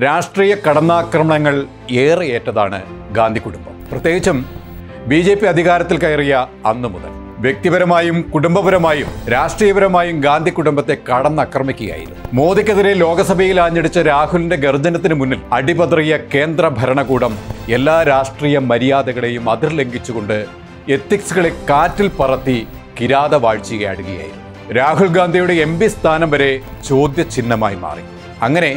രാഷ്ട്രീയ കടന്നാക്രമണങ്ങൾ ഏറെ ഏറ്റതാണ് ഗാന്ധി കുടുംബം. പ്രത്യേകിച്ചും ബി ജെ പി അധികാരത്തിൽ കയറിയ അന്നു മുതൽ. വ്യക്തിപരമായും കുടുംബപരമായും രാഷ്ട്രീയപരമായും ഗാന്ധി കുടുംബത്തെ കടന്നാക്രമിക്കുകയായിരുന്നു. മോദിക്കെതിരെ ലോക്സഭയിൽ ആഞ്ഞടിച്ച രാഹുലിന്റെ ഗർജനത്തിന് മുന്നിൽ അടിപതറിയ കേന്ദ്ര ഭരണകൂടം എല്ലാ രാഷ്ട്രീയ മര്യാദകളെയും അതിർലംഘിച്ചുകൊണ്ട് എത്തിക്സുകളെ കാറ്റിൽ പറത്തി കിരാത വാഴ്ചയാടുകയായിരുന്നു. രാഹുൽ ഗാന്ധിയുടെ എം പി സ്ഥാനം വരെ ചോദ്യചിഹ്നമായി മാറി. അങ്ങനെ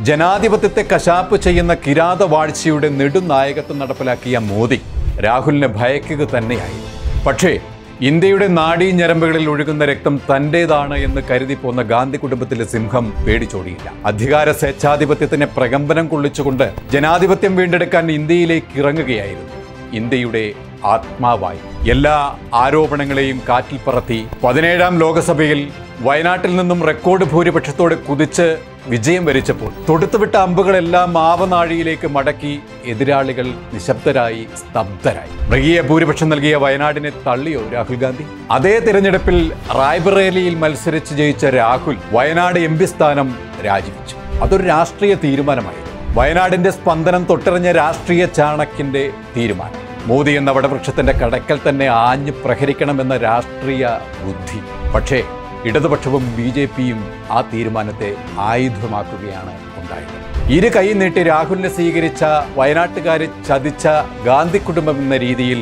ജനാധിപത്യത്തെ കശാപ്പ് ചെയ്യുന്ന കിരാത വാഴ്ചയുടെ നെടുനായകത്വം നടപ്പിലാക്കിയ മോദി രാഹുലിനെ ഭയക്കുക തന്നെയായി. പക്ഷേ ഇന്ത്യയുടെ നാഡീ ഞരമ്പുകളിൽ ഒഴുകുന്ന രക്തം തന്റേതാണ് എന്ന് കരുതി പോന്ന ഗാന്ധി കുടുംബത്തിലെ സിംഹം പേടിച്ചോടിയില്ല. അധികാര സ്വേച്ഛാധിപത്യത്തിന് പ്രകമ്പനം കൊള്ളിച്ചുകൊണ്ട് ജനാധിപത്യം വീണ്ടെടുക്കാൻ ഇന്ത്യയിലേക്ക് ഇറങ്ങുകയായിരുന്നു. ഇന്ത്യയുടെ ആത്മാവായി എല്ലാ ആരോപണങ്ങളെയും കാറ്റിൽ പറത്തി പതിനേഴാം ലോകസഭയിൽ വയനാട്ടിൽ നിന്നും റെക്കോർഡ് ഭൂരിപക്ഷത്തോടെ കുതിച്ച് വിജയം വരിച്ചപ്പോൾ തൊടുത്തുവിട്ട അമ്പുകളെല്ലാം മാവനാഴിയിലേക്ക് മടക്കി എതിരാളികൾ നിശബ്ദരായി സ്തബ്ധരായി. മൃഗീയ ഭൂരിപക്ഷം നൽകിയ വയനാടിനെ തള്ളിയോ രാഹുൽ ഗാന്ധി? അതേ തിരഞ്ഞെടുപ്പിൽ റായ്ബറേലിയിൽ മത്സരിച്ച് ജയിച്ച രാഹുൽ വയനാട് എം സ്ഥാനം രാജിവെച്ചു. അതൊരു രാഷ്ട്രീയ തീരുമാനമായിരുന്നു. വയനാടിന്റെ സ്പന്ദനം തൊട്ടറിഞ്ഞ രാഷ്ട്രീയ ചാണക്കിന്റെ തീരുമാനം. മോദി എന്ന വടവൃക്ഷത്തിന്റെ കടക്കൽ തന്നെ ആഞ്ഞു പ്രഹരിക്കണമെന്ന രാഷ്ട്രീയ ബുദ്ധി. പക്ഷേ ഇടതുപക്ഷവും ബി ജെ പിയും ആ തീരുമാനത്തെ ആയുധമാക്കുകയാണ് ഉണ്ടായത്. ഇരു കൈ നീട്ടി രാഹുലിനെ സ്വീകരിച്ച വയനാട്ടുകാരെ ചതിച്ച ഗാന്ധി കുടുംബം എന്ന രീതിയിൽ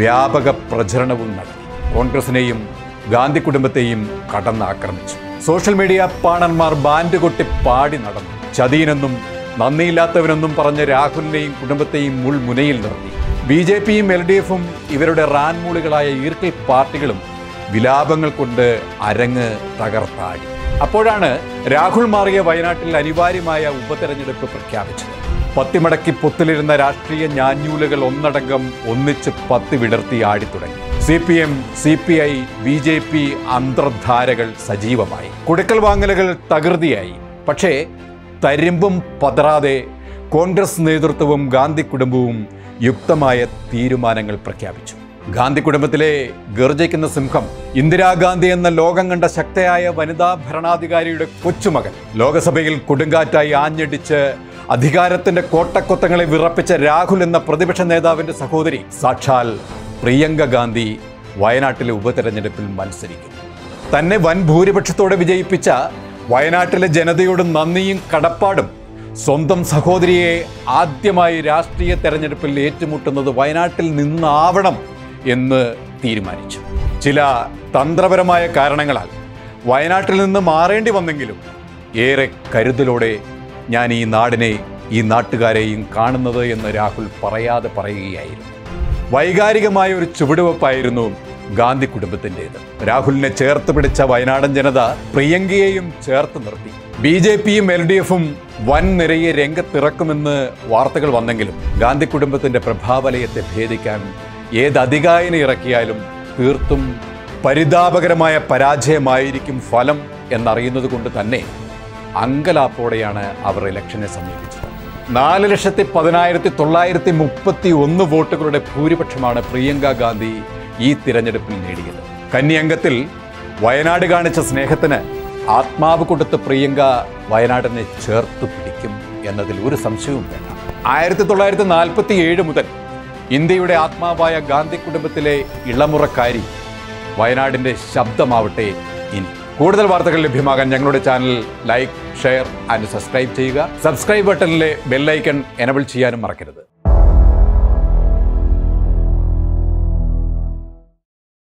വ്യാപക പ്രചരണവും നടത്തി. കോൺഗ്രസിനെയും ഗാന്ധി കുടുംബത്തെയും കടന്നാക്രമിച്ചു. സോഷ്യൽ മീഡിയ പാണന്മാർ ബാൻഡ് കൊട്ടി പാടി നടന്നു. ചതിയനെന്നും നന്ദിയില്ലാത്തവനെന്നും പറഞ്ഞ രാഹുലിനെയും കുടുംബത്തെയും മുൾമുനയിൽ നിർത്തി. ബി ജെ പിയും എൽ ഡി എഫും ഇവരുടെ റാൻമൂളുകളായ ഈർക്കിൽ പാർട്ടികളും വിലാപങ്ങൾ കൊണ്ട് അരങ്ങ് തകർത്താടി. അപ്പോഴാണ് രാഹുൽ മാറിയ വയനാട്ടിൽ അനിവാര്യമായ ഉപതെരഞ്ഞെടുപ്പ് പ്രഖ്യാപിച്ചത്. പത്തിമടക്കി പൊത്തിലിരുന്ന രാഷ്ട്രീയ ഞാഞ്ഞൂലുകൾ ഒന്നടങ്കം ഒന്നിച്ച് പത്തി വിടർത്തി ആടിത്തുടങ്ങി C P M C P I B J P അന്തർധാരകൾ സജീവമായി. കുടുക്കൽ വാങ്ങലുകൾ തകൃതിയായി. പക്ഷേ തരിമ്പും പതറാതെ കോൺഗ്രസ് നേതൃത്വവും ഗാന്ധി കുടുംബവും യുക്തമായ തീരുമാനങ്ങൾ പ്രഖ്യാപിച്ചു. ഗാന്ധി കുടുംബത്തിലെ ഗർജിക്കുന്ന സിംഹം ഇന്ദിരാഗാന്ധി എന്ന ലോകം കണ്ട ശക്തയായ വനിതാ ഭരണാധികാരിയുടെ കൊച്ചുമകൻ. ലോകസഭയിൽ കൊടുങ്കാറ്റായി ആഞ്ഞടിച്ച് അധികാരത്തിന്റെ കോട്ടക്കൊത്തങ്ങളെ വിറപ്പിച്ച രാഹുൽ എന്ന പ്രതിപക്ഷ നേതാവിന്റെ സഹോദരി സാക്ഷാൽ പ്രിയങ്ക ഗാന്ധി വയനാട്ടിലെ ഉപതെരഞ്ഞെടുപ്പിൽ മത്സരിക്കും. തന്നെ വൻ ഭൂരിപക്ഷത്തോടെ വിജയിപ്പിച്ച വയനാട്ടിലെ ജനതയോട് നന്ദിയും കടപ്പാടും സ്വന്തം സഹോദരിയെ ആദ്യമായി രാഷ്ട്രീയ തെരഞ്ഞെടുപ്പിൽ ഏറ്റുമുട്ടുന്നത് വയനാട്ടിൽ നിന്നാവണം എന്ന് തീരുമാനിച്ചു. ചില തന്ത്രപരമായ കാരണങ്ങളാൽ വയനാട്ടിൽ നിന്ന് മാറേണ്ടി വന്നെങ്കിലും ഏറെ കരുതലോടെ ഞാൻ ഈ നാടിനെ ഈ നാട്ടുകാരെയും കാണുന്നത് എന്ന് രാഹുൽ പറയാതെ പറയുകയായിരുന്നു. വൈകാരികമായ ഒരു ചുവടുവെപ്പായിരുന്നു ഗാന്ധി കുടുംബത്തിന്റെത്. രാഹുലിനെ ചേർത്ത് പിടിച്ച വയനാടൻ ജനത പ്രിയങ്കയെയും ചേർത്ത് നിർത്തി. ബി ജെ പിയും എൽ ഡി എഫും വൻ നിരയെ രംഗത്തിറക്കുമെന്ന് വാർത്തകൾ വന്നെങ്കിലും ഗാന്ധി കുടുംബത്തിന്റെ പ്രഭാവലയത്തെ ഭേദിക്കാൻ ഏത് അധികായനെ ഇറക്കിയാലും തീർത്തും പരിതാപകരമായ പരാജയമായിരിക്കും ഫലം എന്നറിയുന്നത് കൊണ്ട് തന്നെ അങ്കലാപ്പോടെയാണ് അവർ ഇലക്ഷനെ സമീപിച്ചത്. നാല് ലക്ഷത്തി പതിനായിരത്തി തൊള്ളായിരത്തി മുപ്പത്തി ഒന്ന് വോട്ടുകളുടെ ഭൂരിപക്ഷമാണ് പ്രിയങ്ക ഗാന്ധി ഈ തിരഞ്ഞെടുപ്പിൽ നേടിയത്. കന്യംഗത്തിൽ വയനാട് കാണിച്ച സ്നേഹത്തിന് ആത്മാവ് കൊടുത്ത് പ്രിയങ്ക വയനാടിനെ ചേർത്ത് പിടിക്കും എന്നതിൽ ഒരു സംശയവും വേണ്ട. ആയിരത്തി തൊള്ളായിരത്തി നാൽപ്പത്തി ഏഴ് മുതൽ ഇന്ത്യയുടെ ആത്മാവായ ഗാന്ധി കുടുംബത്തിലെ ഇളമുറക്കാരി വയനാടിന്റെ ശബ്ദമാവട്ടെ ഇനി. കൂടുതൽ വാർത്തകൾ ലഭ്യമാകാൻ ഞങ്ങളുടെ channel like share and subscribe ചെയ്യുക. സബ്സ്ക്രൈബ് ബട്ടണിലെ ബെല്ലൈക്കൺ എനബിൾ ചെയ്യാനും മറക്കരുത്.